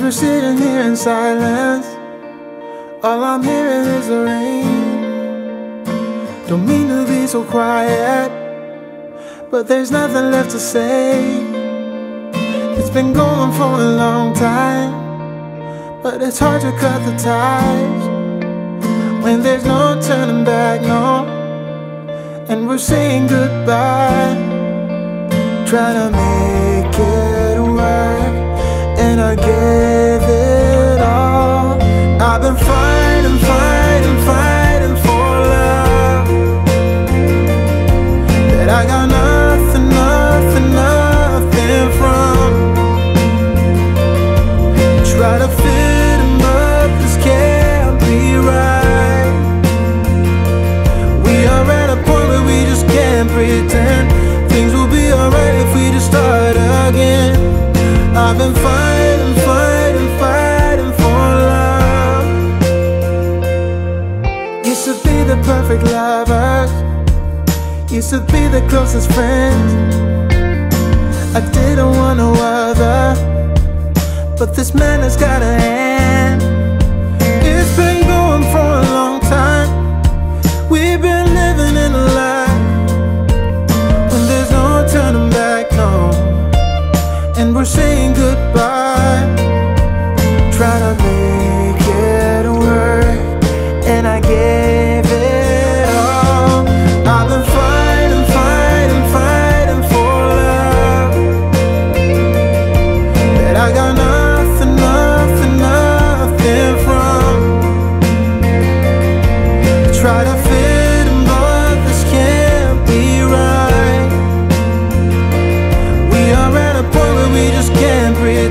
we're sitting here in silence, all I'm hearing is the rain. Don't mean to be so quiet, but there's nothing left to say. It's been going for a long time, but it's hard to cut the ties when there's no turning back, no. And we're saying goodbye, trying to make it work, and I gave I've been fighting, fighting, fighting for love. Used to be the perfect lovers, used to be the closest friends. I didn't want no other, but this man has got a And we're saying goodbye,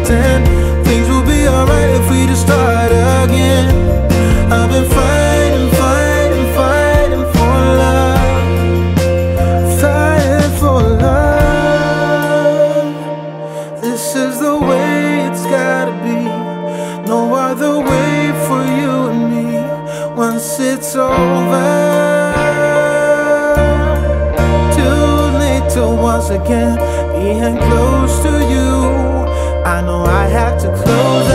pretend things will be alright if we just start again. I've been fighting, fighting, fighting for love, fighting for love. This is the way it's gotta be. No other way for you and me once it's over. Too late to once again being close to you. I know I have to close